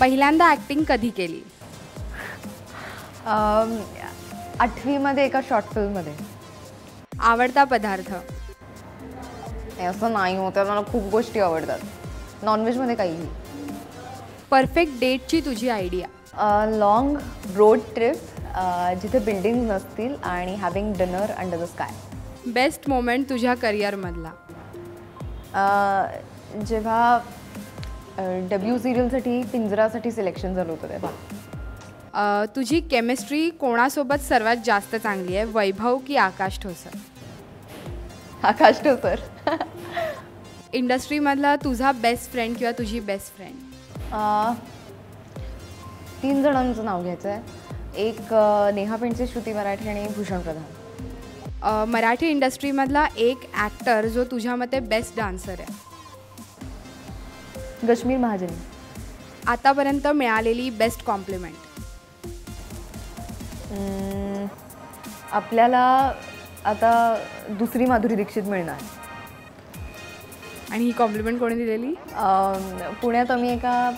पहिल्यांदा ॲक्टिंग कधी केली? अम, आठवीमध्ये एका शॉर्ट फिल्ममध्ये आवडता पदार्थ? हे असं नाही होतं. मला खूप गोष्टी आवडतात. नॉनव्हेजमध्ये काहीही. परफेक्ट डेटची तुझी आयडिया लॉंग रोड ट्रिप जिथे बिल्डिंग नसतील आणि having dinner under the sky best moment तुझ्या करिअरमधला जेव्हा डब्ल्यू सिरियलसाठी पिंजरासाठी सिलेक्शन झालं होतं अ, तुझी केमिस्ट्री कोणासोबत सर्वात जास्त चांगली आहे? वैभव की आकाश ठोसर? आकाश सर इंडस्ट्रीमधला तुझा बेस्ट फ्रेंड किंवा तुझी बेस्ट फ्रेंड तीन जणांचं नाव घ्यायचं आहे एक नेहा पेंडसे श्रुती मराठी आणि भूषण प्रधान. मराठी इंडस्ट्रीमधला एक ॲक्टर जो तुझ्या मते बेस्ट डान्सर आहे? गश्मीर महाजनी. आतापर्यंत मिळालेली बेस्ट कॉम्प्लिमेंट आपल्याला आता दुसरी माधुरी दीक्षित मिळणार. आणि ही कॉम्प्लिमेंट कोणी दिलेली? पुण्यात आम्ही एका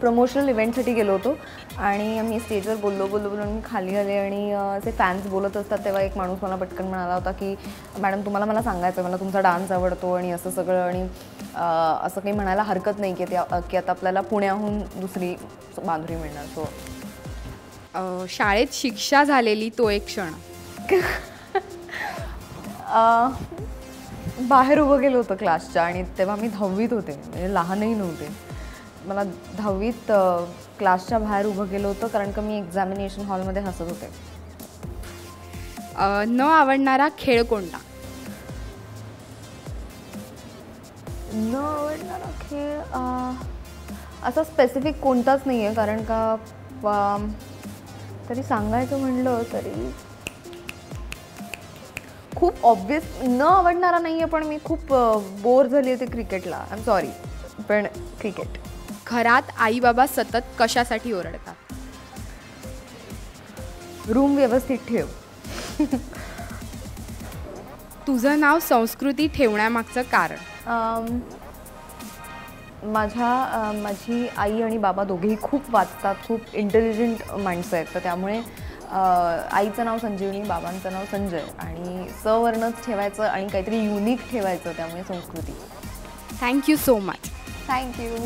प्रमोशनल इव्हेंटसाठी गेलो होतो आणि आम्ही स्टेजवर बोललो बोललो बोललो मी खाली आले आणि असे फॅन्स बोलत असतात तेव्हा एक माणूस मला पटकन म्हणाला होता की मॅडम तुम्हाला मला सांगायचं मला तुमचा डान्स आवडतो आणि असं सगळं. आणि असं काही म्हणायला हरकत नाही की ते की आता आपल्याला पुण्याहून दुसरी माधुरी मिळणार. सो शाळेत शिक्षा झालेली तो एक क्षण. बाहेर उभं गेलो होतं क्लासच्या आणि तेव्हा मी दहावीत होते. म्हणजे लहानही नव्हते. मला दहावीत क्लासच्या बाहेर उभं गेलो होतं कारण का मी एक्झामिनेशन हॉलमध्ये हसत होते. न आवडणारा खेळ कोणता? न आवडणारा खेळ असा स्पेसिफिक कोणताच नाही आहे कारण का अम, तरी सांगायचं म्हणलं तरी खूप ऑब्विस न आवडणारा नाही आहे पण मी खूप बोर झाली होते क्रिकेटला. आय एम सॉरी पण क्रिकेट. घरात आई बाबा सतत कशासाठी ओरडतात? रूम व्यवस्थित ठेव. तुझं नाव संस्कृती ठेवण्यामागचं कारण? माझ्या माझी आई आणि बाबा दोघेही खूप वाचतात खूप इंटेलिजंट माणसं आहेत. तर त्यामुळे आईचं नाव संजीवनी बाबांचं नाव संजय आणि सवर्णच ठेवायचं आणि काहीतरी युनिक ठेवायचं त्यामुळे संस्कृती. Thank you so much thank you